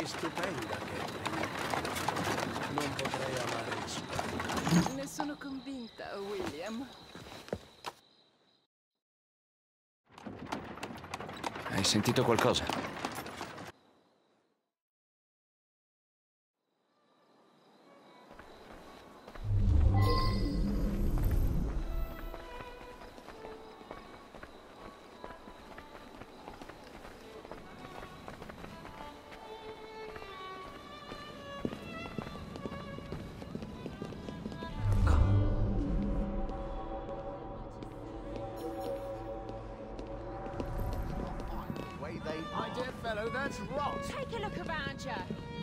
Sei stupenda, Catherine. Non potrei amare nessuno. Ne sono convinta, William. Hai sentito qualcosa?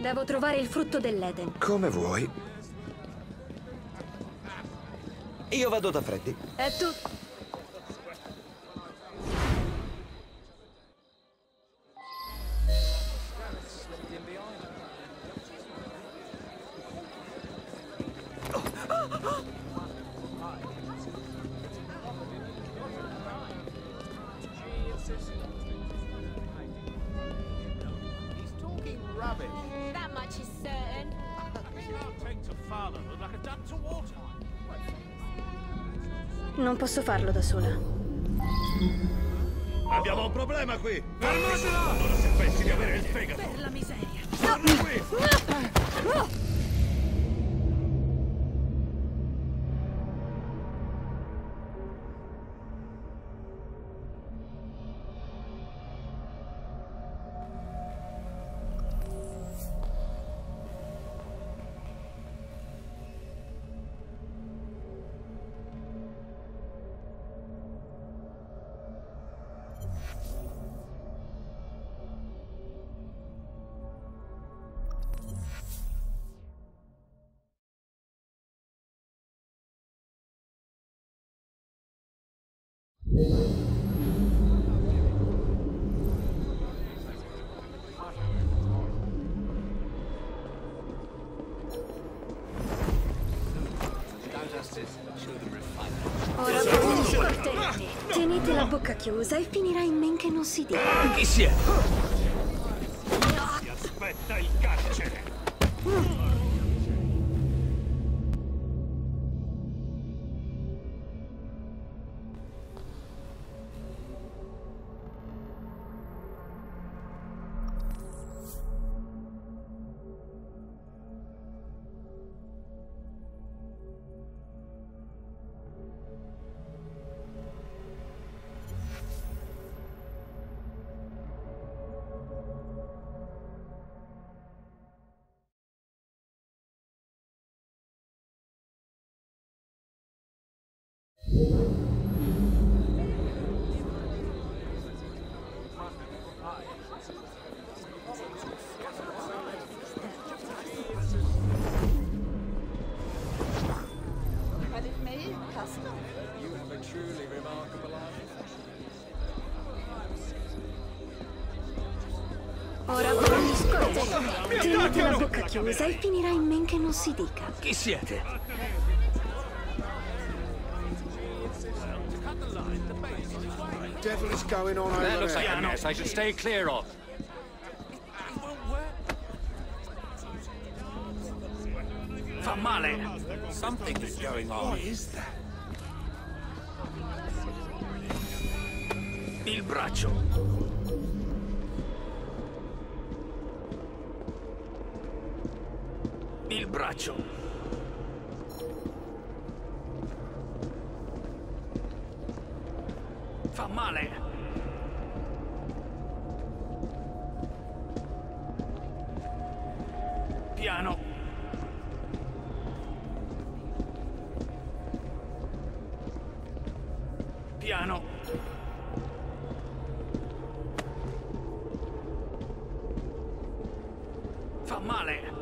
Devo trovare il frutto dell'Eden. Come vuoi. Io vado da Freddy. È tu. Is certain. Non posso farlo da sola. Abbiamo un problema qui! Fermatela! Allora se pensi di avere il fegato! Per la miseria. Torna qui! Ora voi scorterete. Tenete la bocca chiusa e finirà in men che non si dica. Chi siete? Ora voi scorterete. Tenete la bocca chiusa e finirà in men che non si dica. Chi siete? Devil is going on over That looks like there. a mess I should stay clear of. Fa male. Something is going on. What is that? Il braccio. Il braccio. Piano. Fa male.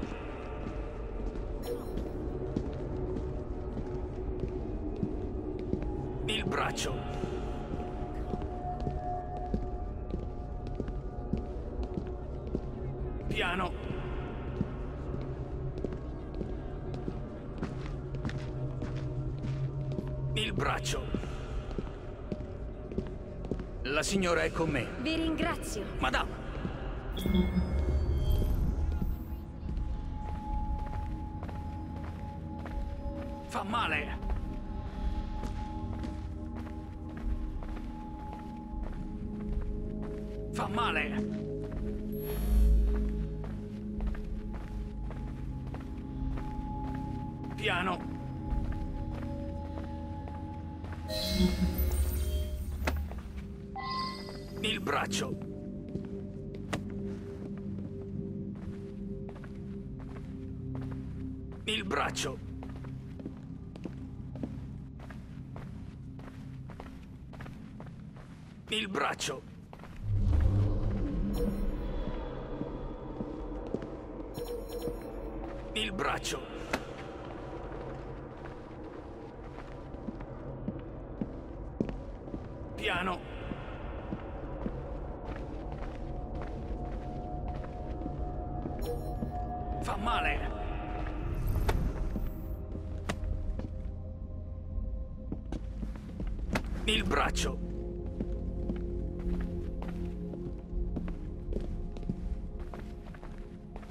Il braccio. Piano. Il braccio. La signora è con me. Vi ringrazio. Madame! Fa male! Fa male! Piano! Il braccio. Il braccio. Il braccio. Il braccio. Piano.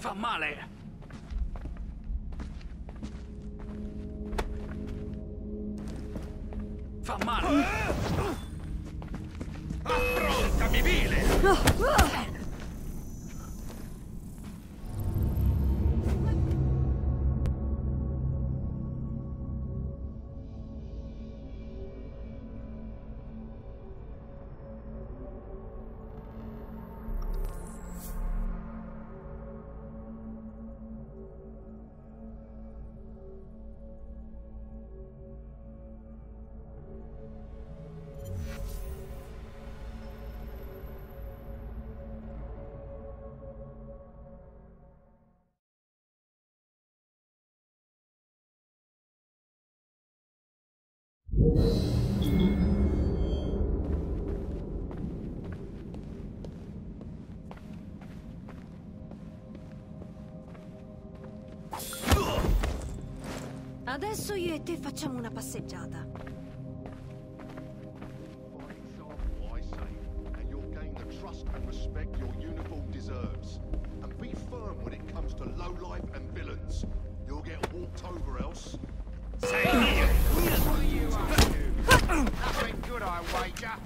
Fa male. Fa male. Affrontami, vile! Adesso io e te facciamo una passeggiata. wager.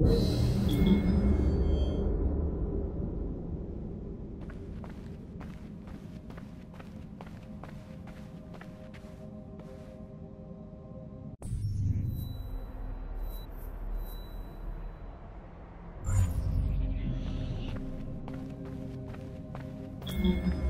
Thank mm -hmm. you.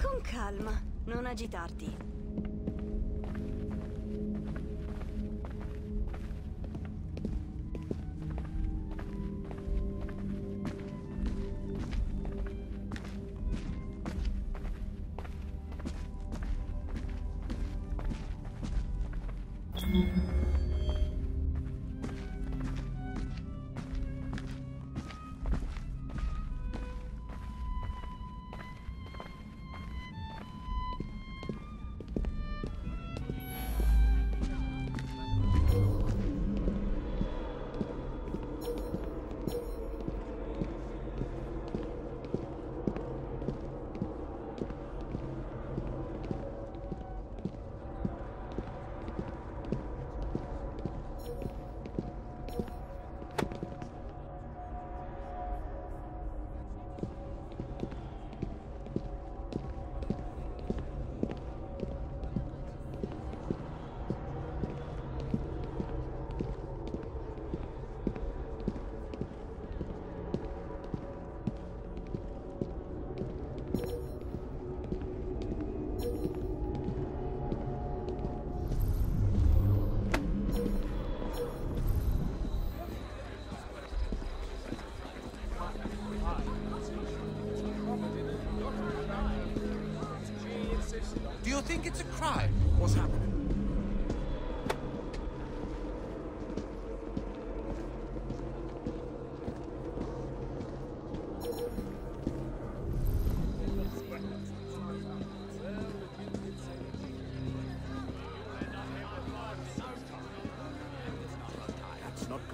Con calma, non agitarti.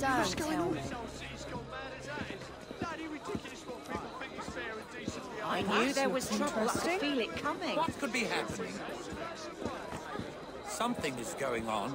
Don't tell me. I knew there was trouble. I could feel it coming. What could be happening? Something is going on.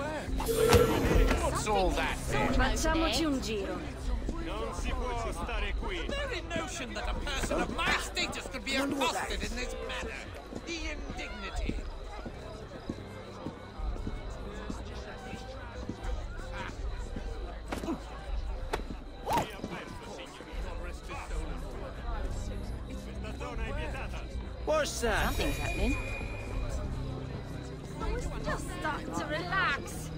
What's all that? Facciamoci un giro. The very notion that a person of my status could be accosted in this manner. The indignity. What's that? Something's happening. Just start to relax.